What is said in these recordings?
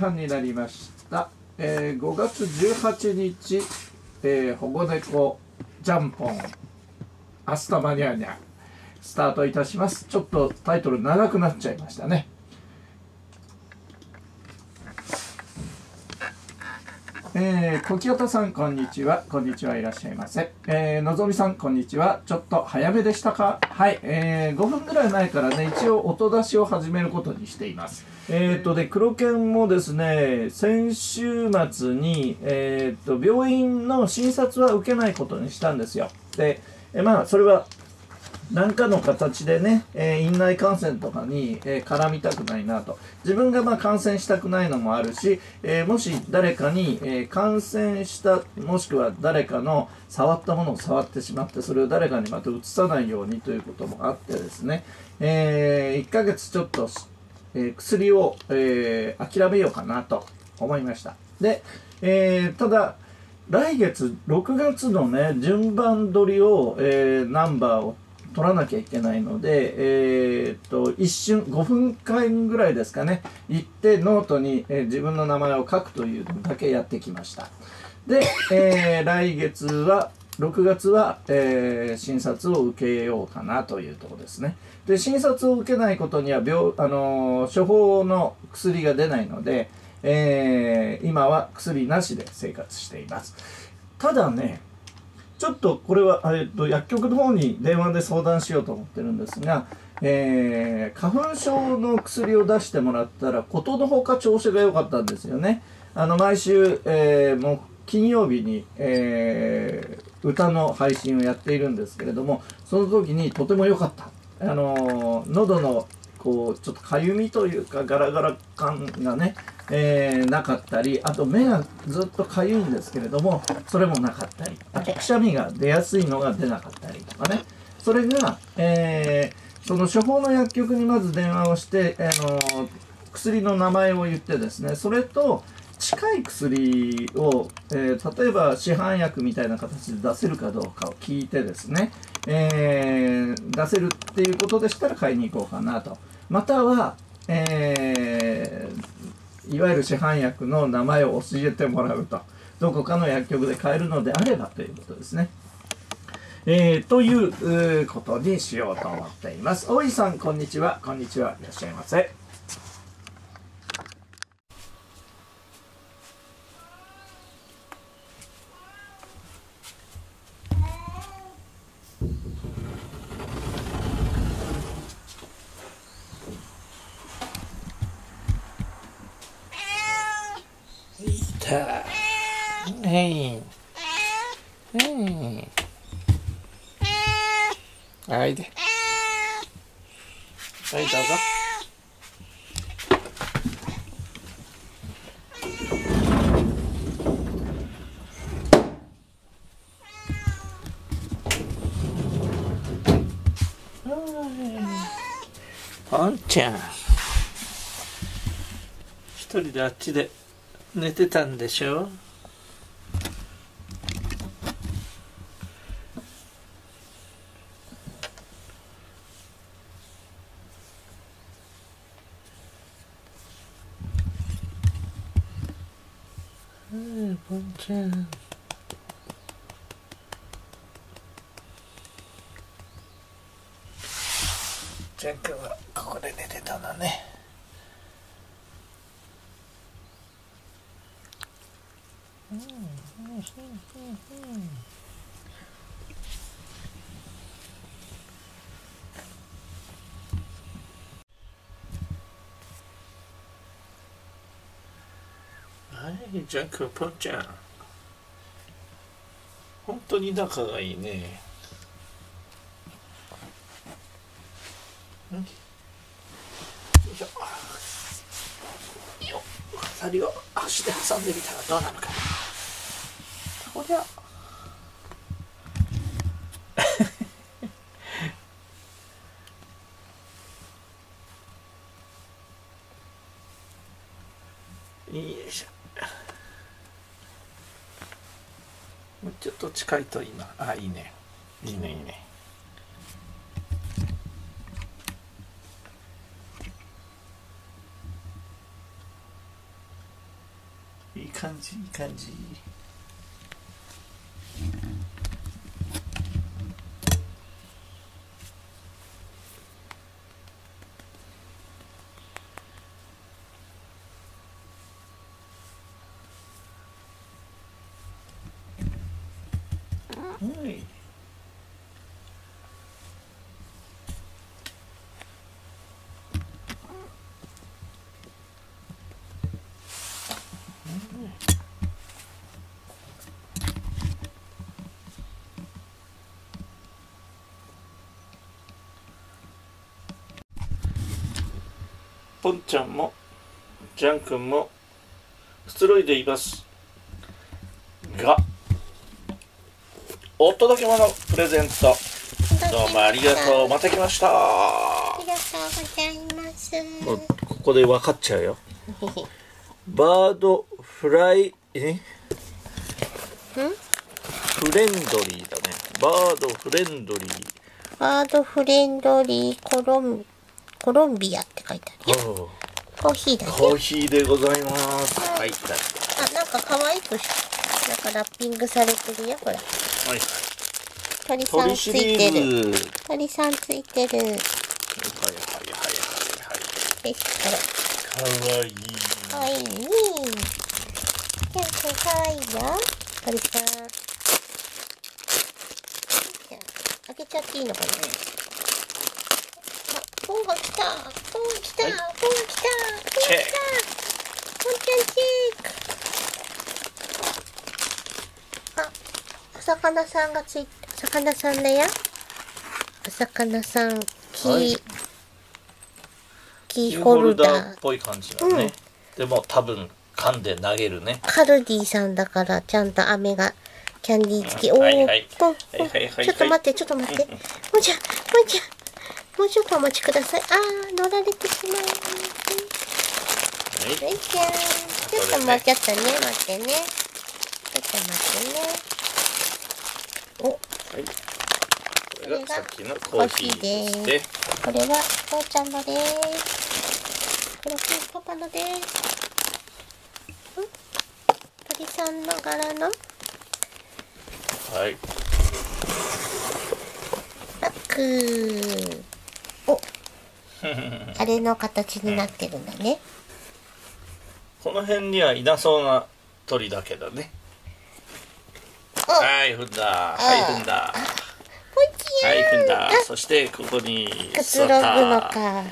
半になりました、えー5月18日、えー保護猫ジャンポンアスタマニャーニャスタートいたします。ちょっとタイトル長くなっちゃいましたね。えー、小木方さんこんにちは。こんにちはいらっしゃいませ、えー、のぞみさんこんにちは。ちょっと早めでしたか？はい、えー、5分ぐらい前からね一応音出しを始めることにしています。えっ、とで黒犬もですね先週末に、えー、と病院の診察は受けないことにしたんですよ。で、えまあそれは何かの形でね、えー院内感染とかに、えー絡みたくないなと。自分がまあ感染したくないのもあるし、えーもし誰かに、え感染したもしくは誰かの触ったものを触ってしまってそれを誰かにまた移さないようにということもあってですね、え1ヶ月ちょっと、え薬を、え諦めようかなと思いました。で、えただ来月6月のね順番取りを、えナンバーを取らなきゃいけないので、えーっと一瞬5分間ぐらいですかね行ってノートに、えー自分の名前を書くというのだけやってきました。で、えー来月は6月は、えー診察を受けようかなというところですね。で診察を受けないことには病、あのー処方の薬が出ないので、えー今は薬なしで生活しています。ただねちょっとこれは、えっと、薬局の方に電話で相談しようと思ってるんですが、えー花粉症の薬を出してもらったらことのほか調子が良かったんですよね。あの毎週、えーもう金曜日に、えー歌の配信をやっているんですけれどもその時にとても良かった。あのー喉のこうちょっとかゆみというかガラガラ感がね、えーなかったりあと目がずっとかゆいんですけれどもそれもなかったりあとくしゃみが出やすいのが出なかったりとかね。それが、えーその処方の薬局にまず電話をして、あのー薬の名前を言ってですねそれと近い薬を、えー例えば市販薬みたいな形で出せるかどうかを聞いてですね、えー出せるっていうことでしたら買いに行こうかなとまたは、えーいわゆる市販薬の名前を教えてもらうとどこかの薬局で買えるのであればということですね。えーということにしようと思っています。大井さん、こんにちは。こんにちは。いらっしゃいませ。いた。はい。はい。はいで。はい、どうぞ。ポンちゃん。一人であっちで寝てたんでしょ？うん、ポンちゃん。ジャックはここで寝てたんだね。はい、ジャック、ポンちゃん。本当に仲がいいね。ん？よいしょ。よっ、鎖を足で挟んでみたらどうなるかな。こりゃ。よいしょ。ちょっと近いと今。あいいね。いいねいいね。いい感じいい感じ。い。ポンちゃんもジャン君もくつろいでいます。がお届け物プレゼント。どうもありがとう。また来ました。ありがとうございます。もうここで分かっちゃうよ。バードフライえ？フレンドリーだね。バードフレンドリー。バードフレンドリーコロンコロンビアって書いてあるよ。コーヒーだね。コーヒーでございます。はいはいあ、なんか可愛くし、なんかラッピングされてるよ、ほら。はい鳥さんついてる。鳥さんついてる。はいはいはいはい。はいかわいいかわいいね。キャン君かわいいよ。鳥さん。開けちゃっていいのかなあ、ポンが来た。ポン来た。はいポン来た。ポン来た。ポンちゃんチェック。あ、お魚さんがついて、お魚さんだよ。お魚さん、キー、はいキーホホルダーっ。ぽい感じだね、うんでも多分噛んで投げるねカルディさんだからちゃんと飴がキャンディー付き。おお、はいはいポンポンはいはいはいちょっと待って、ちょっと待って。もんちゃん、もんちゃん、もうちょっとお待ちください。あー、乗られてしまう。はいもんちゃん、ちょっともうちょっとね、待ってね。ちょっと待ってね。お、はい。これがさっきのコーヒーでこれは、ぽんちゃんのです。これはパパのです。ん。鳥さんの柄の？はい。バッグ。お。あれの形になってるんだね。この辺にはいなそうな鳥だけどね。おはい踏んだ。はい踏んだ。ポンチはい踏んあだ。そしてここにくつろぐのか。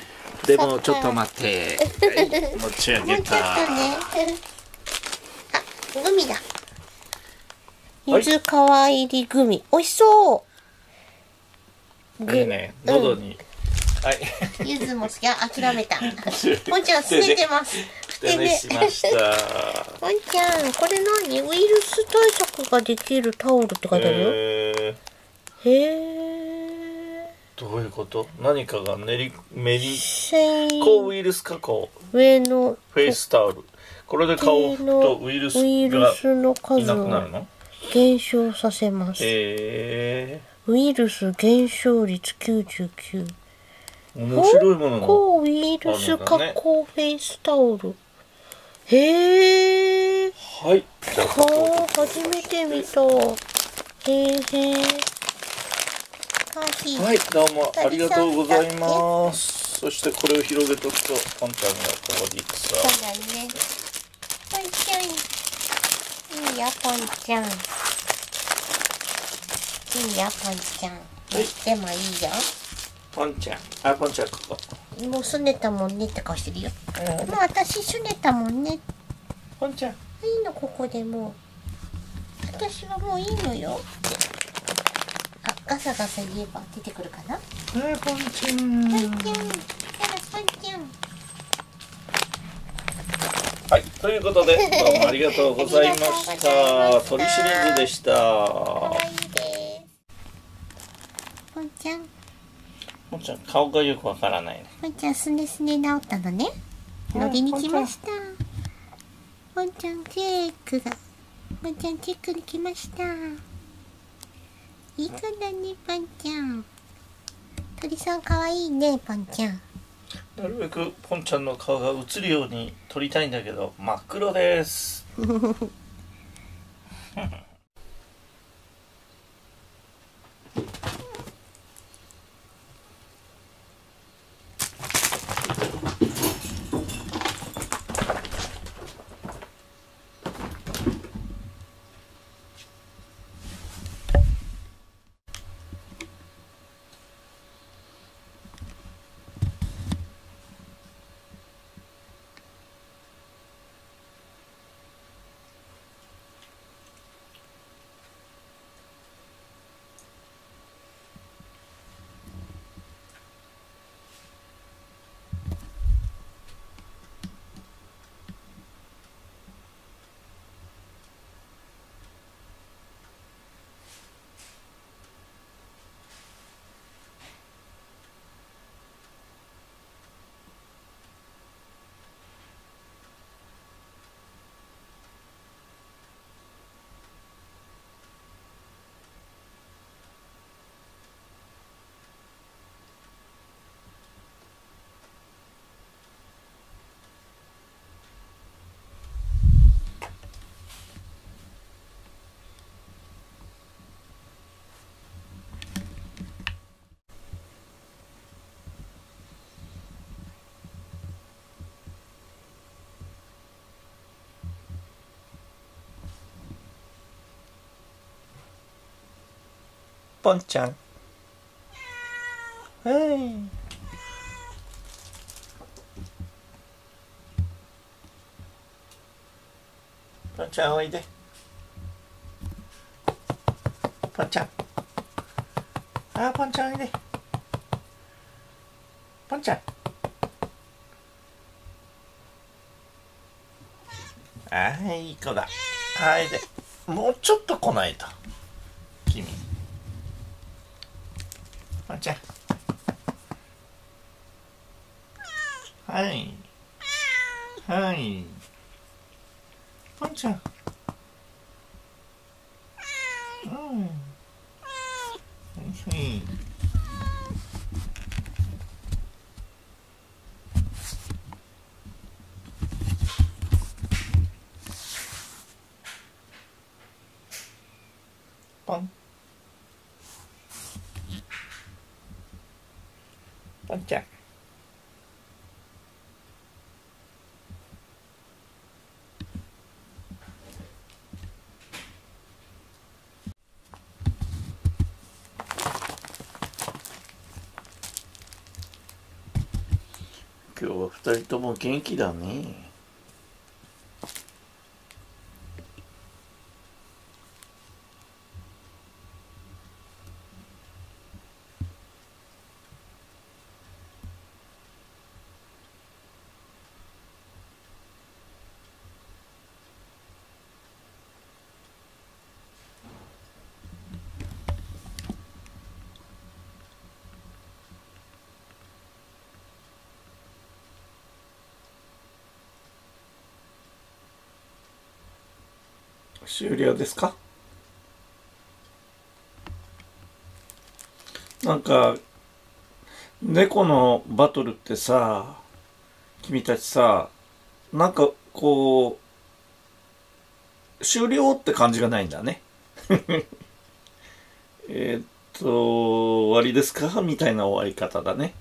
でもちょっと待って、はい、持ち上もうげちょったとね。あグミだ。はい。水皮入りグミ。美味しそう。グいいね喉に、はい。ゆずも好きあ諦めた。ポンちゃん捨ててます。捨手寝しました。ポンちゃんこれ何？ウイルス対策ができるタオルって書いてあるよ。えへえー、どういうこと？何かが練りメリ抗ウイルス加工。上のフェイスタオル。これで顔を拭くとウイルスがスの数いなくなるをの減少させます。へえウイルス減少率99。ー、面白いものが抗ウイルス加工フェイスタオル。へえ。はい。じゃあはあ、初めて見た。へえへえ。はいどうもありがとうございますそしてこれを広げとくとポンちゃんがここにさそうだね。ポンちゃん。いいよ、ポンちゃん。いいよ、ポンちゃん。でもいいよ。ポンちゃんあポンちゃんここもうすねたもんねって顔してるよ。もう私すねたもんね。いポンちゃんいの、ここでもう。私はもういいのよ。あ、ガサガサ言えば出てくるかな。はいポンちゃポンんちゃん。キャラポンちゃん。はいということでどうもありがとうございました鳥シリーズでした可愛いです。ポンちゃん。ポンちゃん顔がよくわからないねポンちゃんすねすね治ったのね。乗りに来ました。ポンちゃんチェックが。ポンちゃんチェックに来ました。いい子だね、ポンちゃん。鳥さんかわいいね、ポンちゃん。なるべくポンちゃんの顔が映るように撮りたいんだけど真っ黒です ポンちゃん。はい。ポンちゃんおいで。ポンちゃん。あポンちゃんおいで。ポンちゃん。あいい子だ。はい。でもうちょっと来ないと君ポンちゃんはいはいポンちゃんうんはいポンポンちゃん今日は二人とも元気だね。終了ですか？なんか猫のバトルってさ君たちさなんかこう終了って感じがないんだね。えっと終わりですか？みたいな終わり方だね。